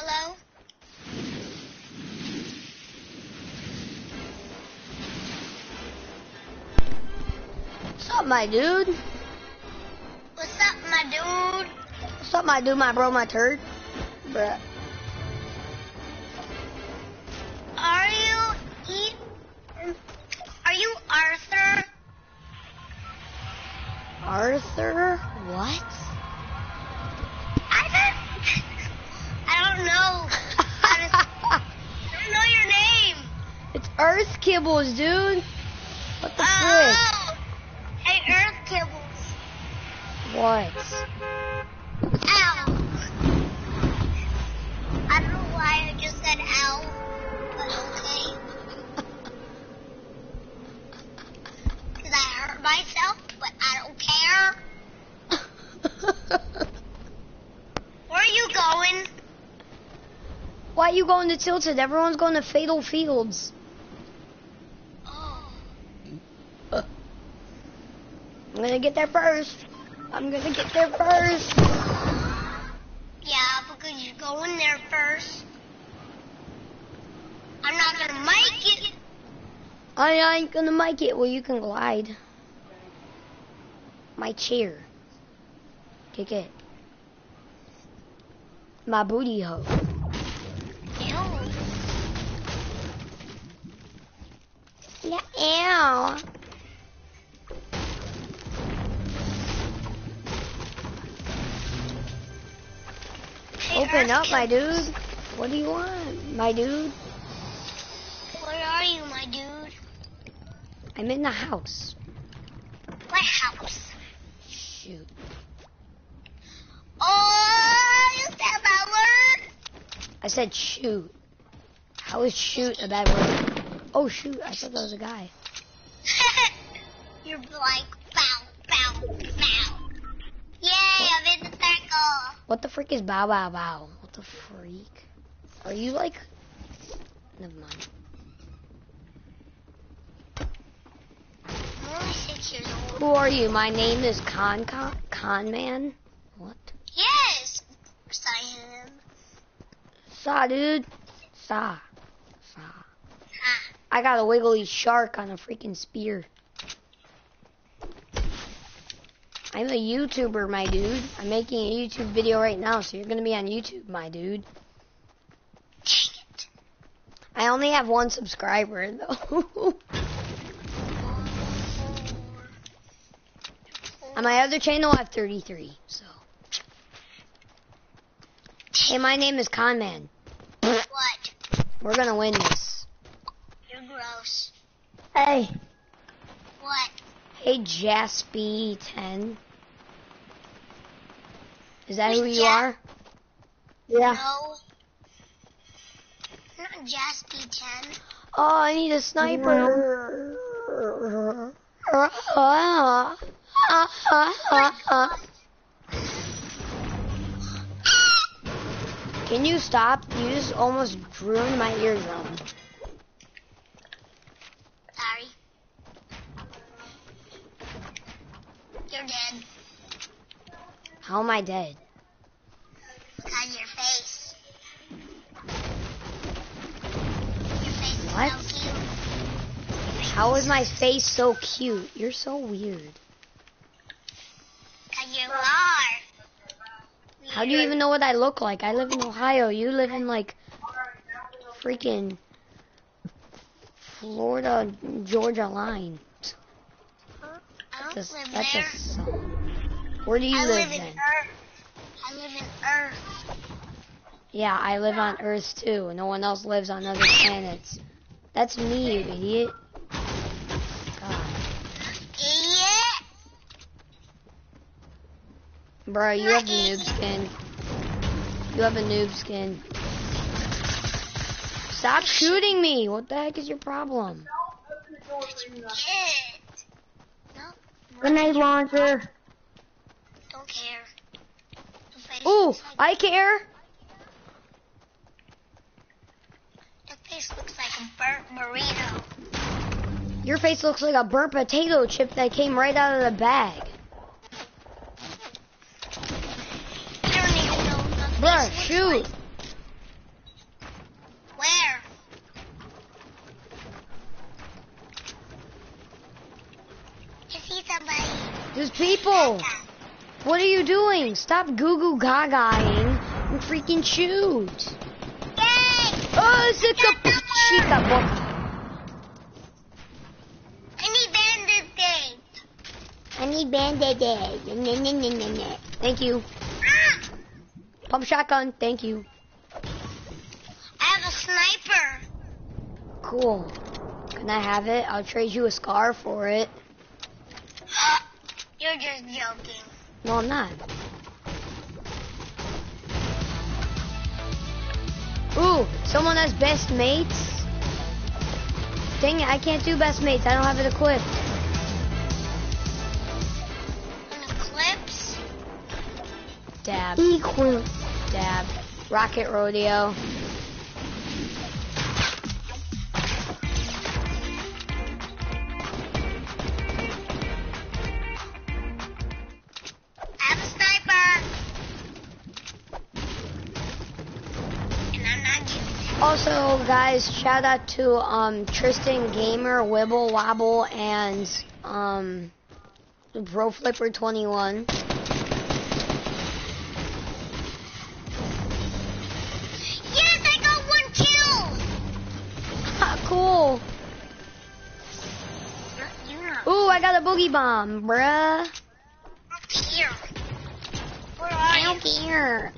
Hello? What's up, my dude? What's up, my dude? What's up, my dude, my bro, my turd? Bruh. Are you? Are you Arthur? Arthur? What? Don't know. I don't know your name. it's Earth Kibbles, dude. What the Oh. Hey, Earth Kibbles. What? Ow. I don't know why I just said ow, but okay. Because I hurt myself, but I don't care. Where are you going? Why you going to Tilted? Everyone's going to Fatal Fields. I'm gonna get there first. I'm gonna get there first. Yeah, because you're going there first. I'm not gonna make it. I ain't gonna make it. Well, you can glide. My chair. Kick it. My booty hole. Yeah, ew. Open up, my dude. What do you want, my dude? Where are you, my dude? I'm in the house. What house? Shoot. Oh, you said that word? I said shoot. How is shoot a bad word? Oh shoot, I thought that was a guy. You're like, bow, bow, bow. Yay, I'm in the circle. What the freak is bow bow bow? What the freak? Are you like Never mind. I'm only six years old. Who are you? My name is Con Con, Con Man. What? Yes, I am. Saw dude. Saw. I got a wiggly shark on a freaking spear. I'm a YouTuber, my dude. I'm making a YouTube video right now, so you're gonna be on YouTube, my dude. I only have one subscriber though. on my other channel, I have 33. So, hey, my name is Conman. What? We're gonna win this. Gross. Hey, What? hey, Jaspy10. Is that who you Ja- are? Yeah. No. Not Jaspy 10. Oh, I need a sniper. Can you stop? You just almost ruined my eardrum. You're dead. How am I dead? Because your face. Your face is What? so cute. How is my face so cute? You're so weird. Because you are. How do you even know what I look like? I live in Ohio. You live in like freaking Florida, Georgia line. I don't That's, live that's there. a song. Where do you I live live in then? Earth. I live in Earth. Yeah, I live on Earth too. No one else lives on other planets. That's me, you idiot. God. Idiot. Bro, you have the noob skin. You have a noob skin. Stop shooting me! What the heck is your problem? Shit. Grenade launcher. Don't care. Ooh, like, I care. your face looks like a burnt burrito. Your face looks like a burnt potato chip that came right out of the bag. I don't even know what the Bruh, shoot. like. There's What are you doing? Stop goo goo gagaing and freaking shoot. Yay! Oh, it's a chica book. I need band-aid. I need band-aid. Thank you. Ah! Pump shotgun. Thank you. I have a sniper. Cool. Can I have it? I'll trade you a scar for it. You're just joking. No, I'm not. Ooh, someone has best mates. Dang it, I can't do best mates. I don't have it equipped. An eclipse? Dab, Equal. dab. Rocket rodeo. Guys, shout out to um, Tristan Gamer, Wibble Wobble, and um, Pro Flipper 21. Yes, I got one kill. Cool. Ooh, I got a boogie bomb, bruh. Here. Where are you? here.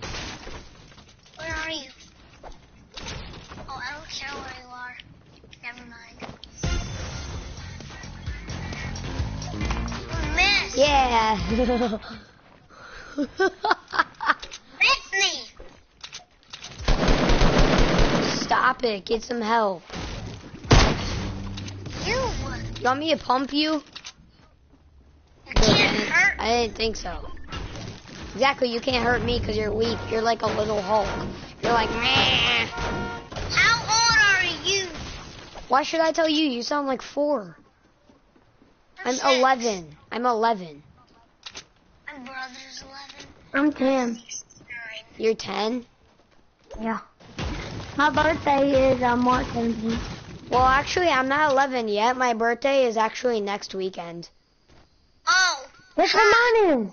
Yeah. Me. Stop it. Get some help. You. You want me to pump you? You can't hurt. I didn't think so. Exactly, you can't hurt me because you're weak. You're like a little Hulk. You're like, meh. How old are you? Why should I tell you? You sound like four. I'm Six. 11. I'm 11. My brother's 11. I'm 10. 9. You're 10? Yeah. My birthday is uh, March 17th. Well, actually, I'm not 11 yet. My birthday is actually next weekend. Oh. That's what mine is.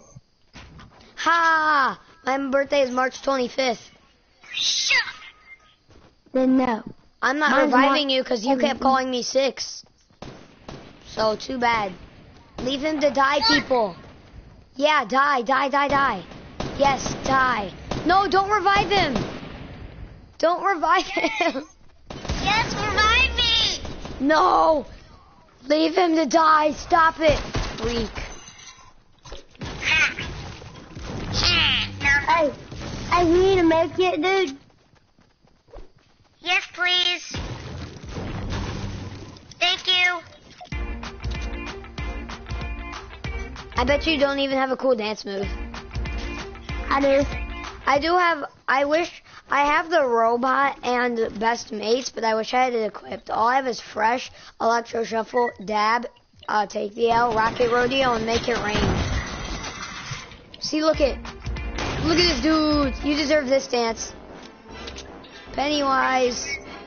Ha! My birthday is March 25th. Shut Then no. I'm not Mine's reviving March you because you kept calling me six. So, too bad. Leave him to die, people. Yeah, die, die, die, die. Yes, die. No, don't revive him. Don't revive him. Yes, revive me. No. Leave him to die. Stop it. Freak. Ha. Ha. Now, Hey, you need to make it, dude. yes, please. Thank you. I bet you don't even have a cool dance move. I do. I do have, I wish, I have the robot and best mates, but I wish I had it equipped. All I have is fresh, electro shuffle, dab, uh, take the L, rocket rodeo, and make it rain. See, look at, look at this dude. You deserve this dance. Pennywise,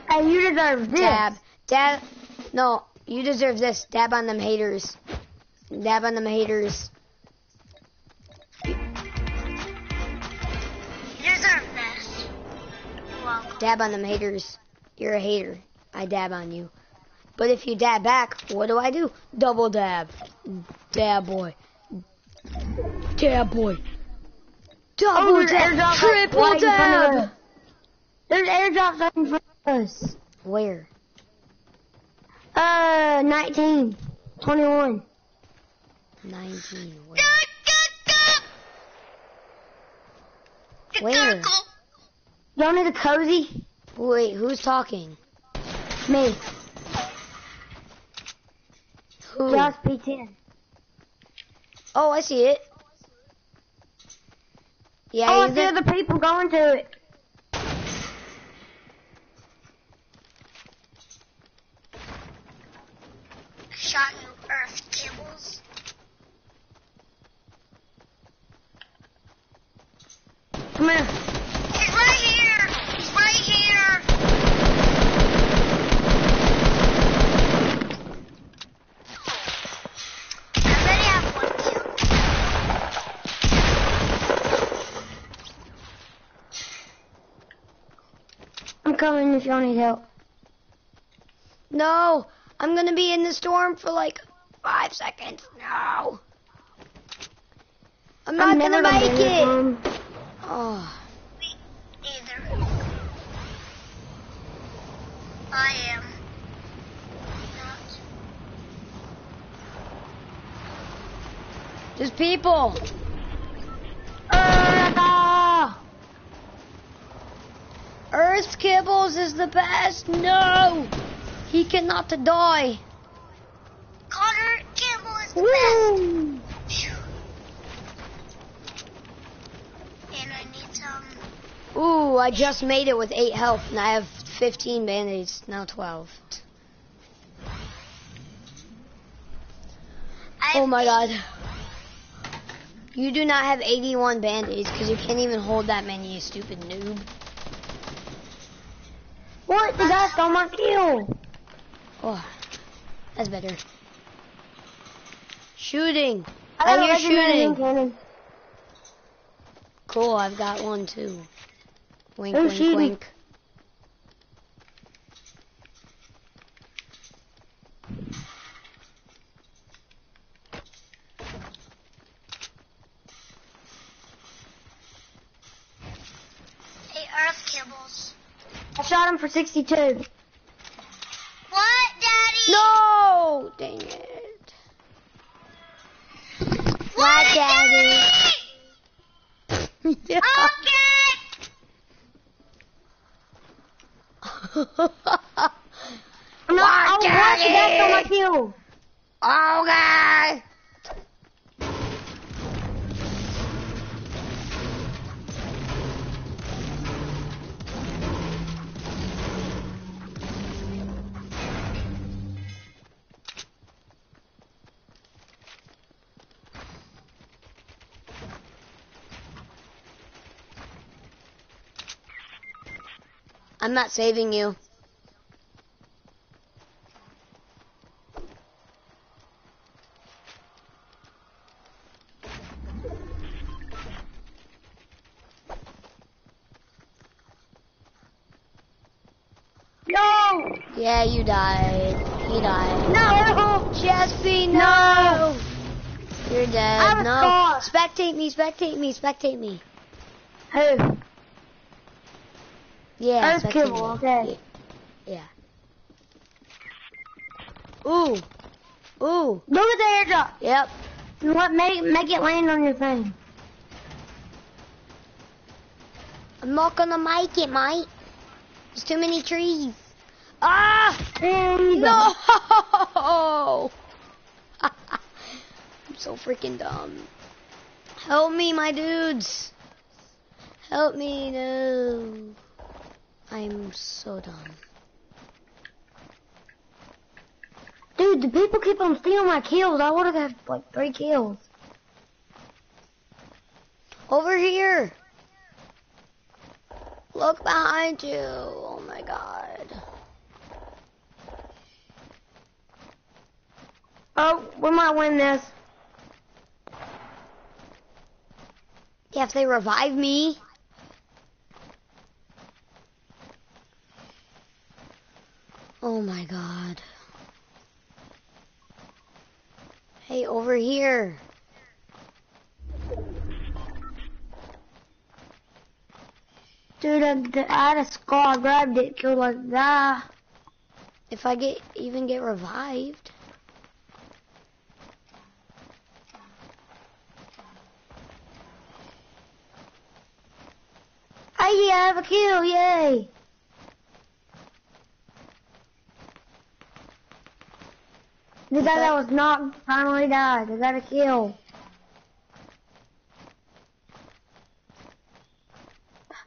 Hey, you deserve this. dab, dab, no, you deserve this. Dab on them haters. Dab on them haters. You deserve this. You're. Dab on them haters. You're a hater. I dab on you. But if you dab back, what do I do? Double dab. Dab boy. Dab boy. Double there's dab. Triple right in front of dab. There's airdrops right in front of us. Where? Uh, 19, 21. 19. Where? Where? Y'all need a cozy? Wait, who's talking? Me. Who? Just P10. Oh, I see it. Yeah, oh, I see other people going to it. man? He's right here. He's right here. I already have one kill. I'm coming if y'all need help. No, I'm gonna be in the storm for like five seconds. No. I'm, I'm not gonna make it. Mom. Oh, Me either. I am. Not. just people. Eartha! Earth Kibbles is the best. No, he cannot die. Connor Campbell is the best. Woo! Phew. And I need some. Ooh, I just made it with eight health, and I have 15 band-aids now 12. I Oh my god. You do not have 81 band-aids because you can't even hold that many, you stupid noob. What? The guy stole my kill. Oh, that's better. Shooting. I a hear shooting. cannon. Cool, I've got one too. Wink, Who's oh, wink, shooting? wink. Hey, Earth Kibbles. I shot him for 62. I'm not saving you. No! Yeah, you died. He died. No! Jesse, no! No! You're dead. I have a no. Spectate me, spectate me, spectate me. Who? Yeah, spectate Kibble, okay. Yeah. Ooh. Ooh. Look at the airdrop. Yep. You what? Make make it land on your thing. I'm not gonna make it, mate. There's too many trees. Ah! There you go. No! I'm so freaking dumb. Help me, my dudes. Help me, no. I'm so dumb. Dude, the people keep on stealing my kills. I would have had like three kills. Over here. Look behind you. Oh my god. Oh, we might win this. Yeah, if they revive me. Oh my god. Hey, over here. Dude, I, I had a scar. I grabbed it, killed like that. Ah. If I get even get revived. Hey, yeah, I have a kill. Yay. The guy that was knocked finally died. I got a kill.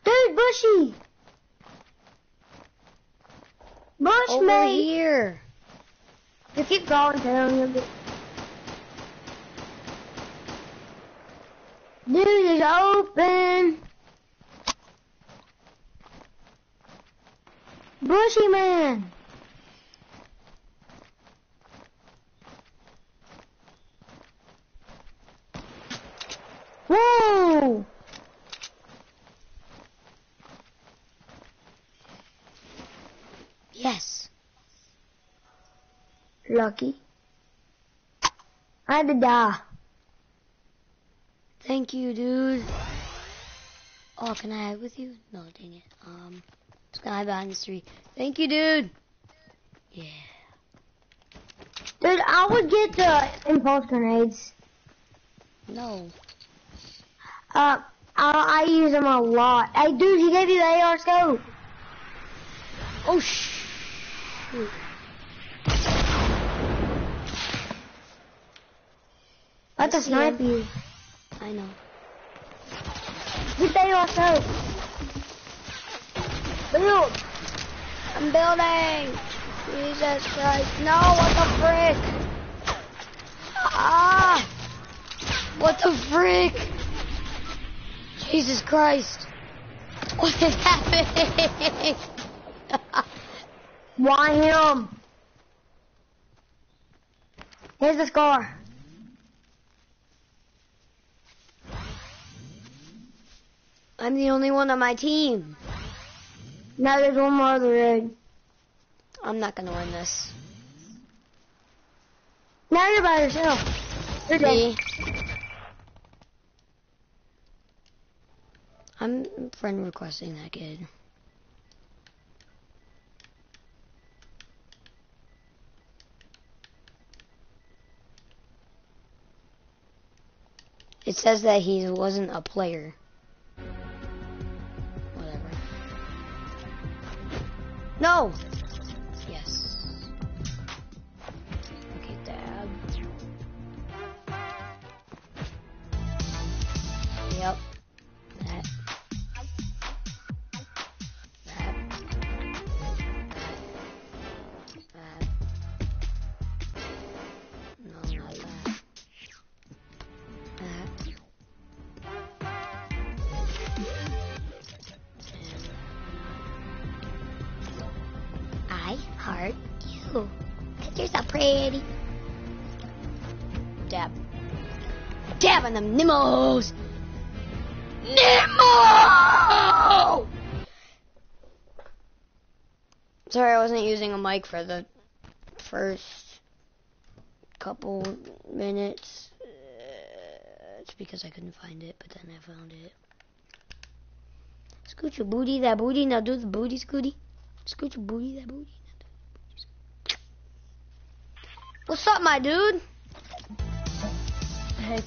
Dude, Bushy! Bush, Over mate! here. You keep going, Taylor. You'll get... Dude, it's open! Bushy man! Woo! Yes. Lucky. I had to die. Thank you, dude. Oh, can I hide with you? No, dang it. Um, it's gonna hide behind the tree. Thank you, dude. Yeah. Dude, I would get the impulse grenades. No. Uh, I, I use them a lot. Hey, dude, he gave you the AR scope. Oh, sh. That's a I see him. snipe you. I know. Get the AR scope. Build. I'm building. Jesus Christ. No, what the frick? Ah! What the frick? Jesus Christ. What is happening? Why him? Here's the score. I'm the only one on my team. Now there's one more other rig. I'm not gonna win this. Now you're by yourself. You're dead. I'm friend requesting that kid. It says that he wasn't a player. Whatever. No! Pretty. Dab. Dab on them Nemos! Nemo! Sorry, I wasn't using a mic for the first couple minutes. It's because I couldn't find it, but then I found it. Scoot your booty, that booty. Now do the booty, Scooty. Scoot your booty, that booty. Now do the booty. What's up, my dude? Hey.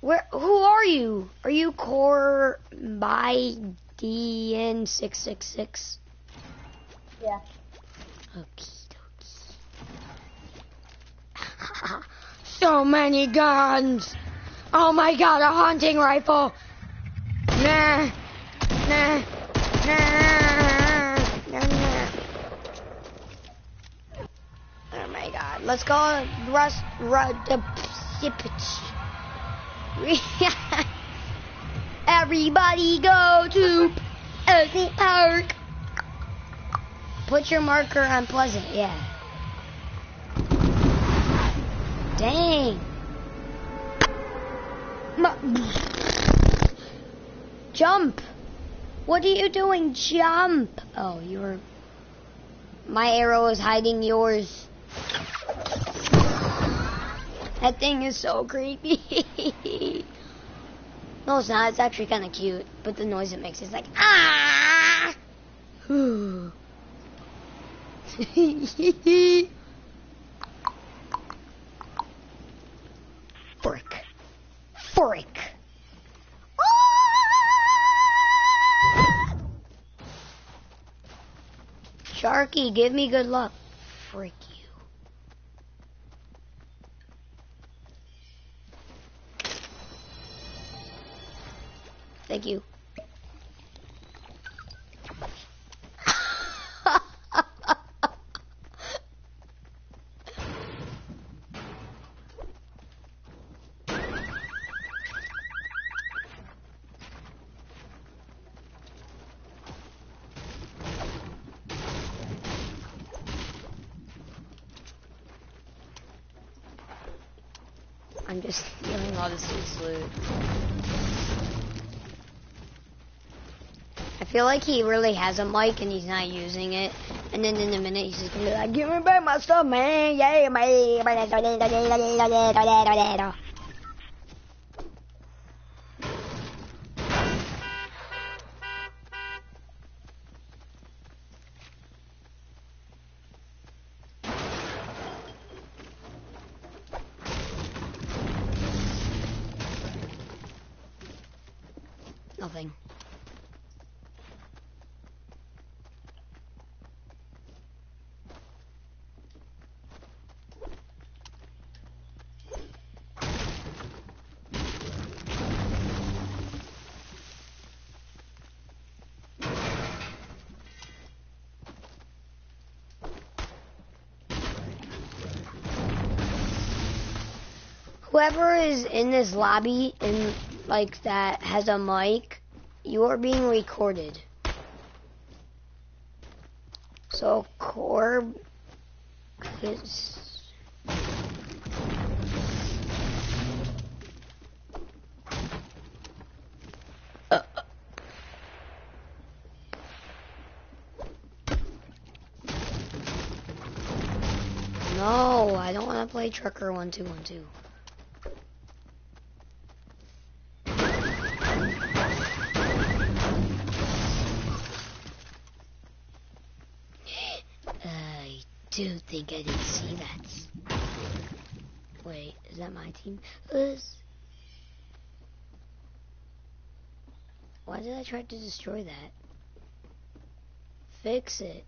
Where? Who are you? Are you Core by DN six six six? Yeah. Okie dokie. so many guns. Oh my god, a hunting rifle. Nah, nah, nah, nah, nah. Oh my god, let's go rust, the Everybody go to Pleasant Park. Put your marker on Pleasant, yeah. Dang. Jump. What are you doing? Jump. Oh, you were. My arrow is hiding yours. That thing is so creepy. no, it's not. It's actually kind of cute. But the noise it makes is like, ah! Frick. Frick. Ah! Sharky, give me good luck. Frick you. Thank you. I'm just stealing all this dude's loot. I feel like he really has a mic and he's not using it. And then in a minute, he's just gonna be like, "Give me back my stuff, man! Yeah, man!" Nothing. Whoever is in this lobby and like that has a mic, you are being recorded. So Corb is No, I don't want to play Trucker one two one two. I do think I didn't see that. Wait, is that my team? Us. Why did I try to destroy that? Fix it.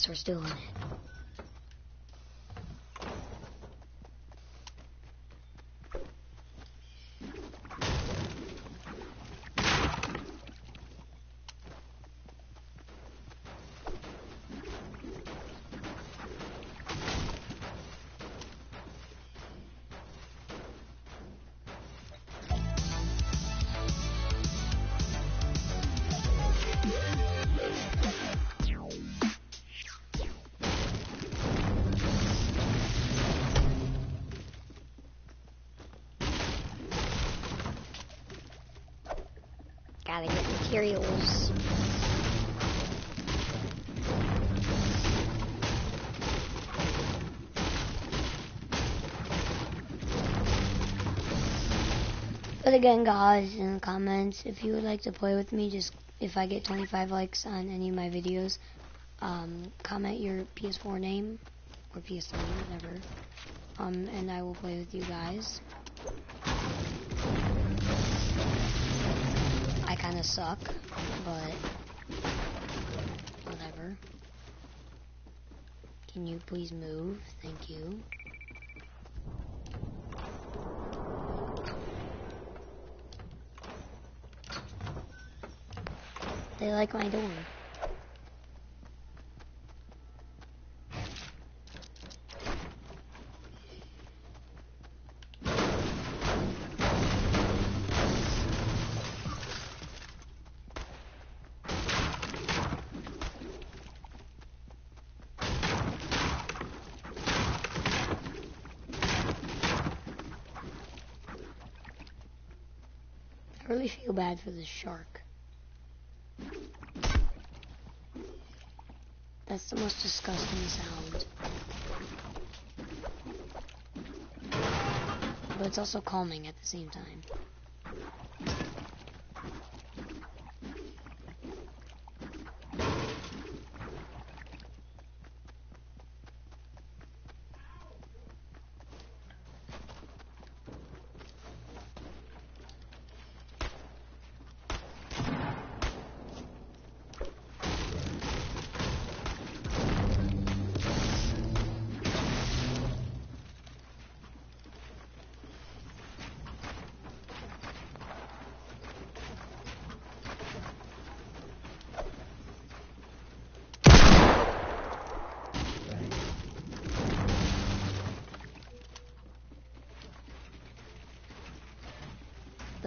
Still on it. Gotta get materials. But again, guys, in the comments, if you would like to play with me, just if I get 25 likes on any of my videos, um, comment your PS4 name or PS3, whatever, um, and I will play with you guys. Kind of suck, but whatever. Can you please move? Thank you. They like my door. I really feel bad for the shark. That's the most disgusting sound. But it's also calming at the same time.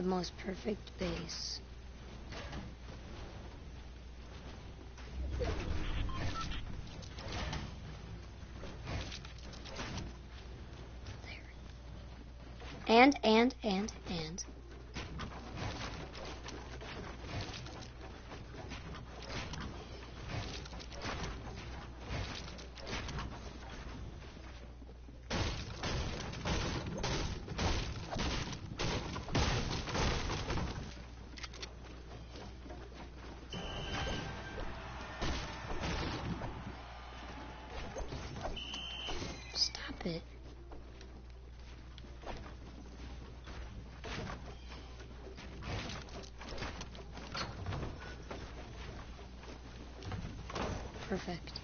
The most perfect base. And, and, and, and. Stop it. Perfect.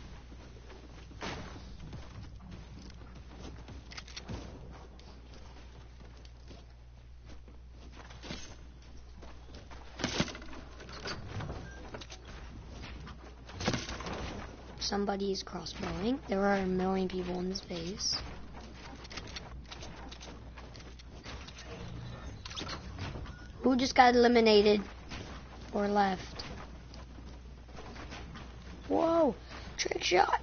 Somebody is crossbowing. There are a million people in this base. Who just got eliminated or left? Whoa! Trick shot!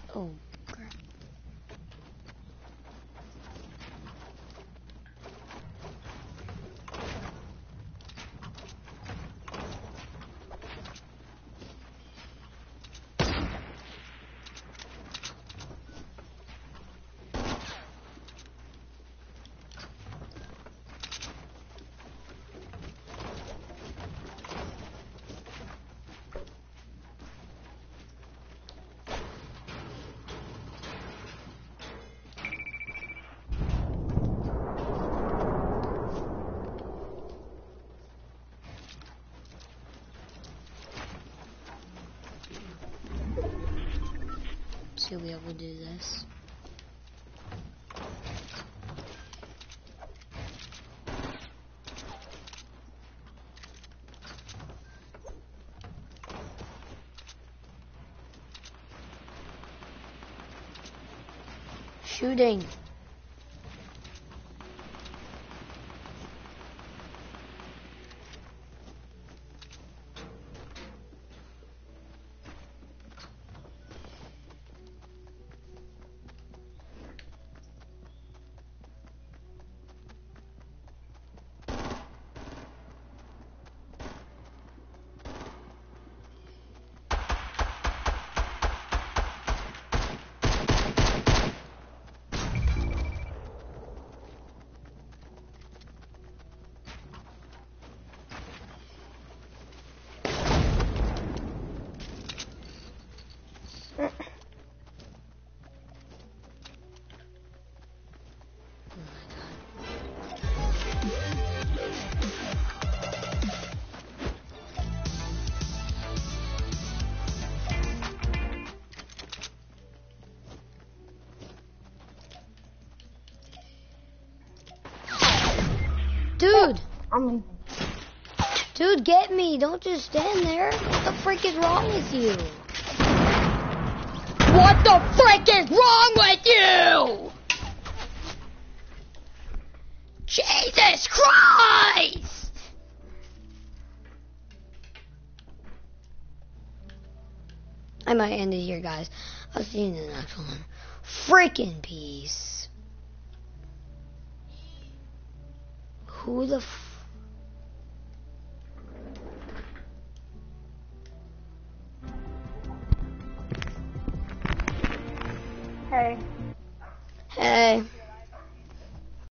You'll be able to do this. Shooting. I'm dude, get me. Don't just stand there. What the frick is wrong with you? What the frick is wrong with you? Jesus Christ! I might end it here, guys. I'll see you in the next one. Freaking peace. Who the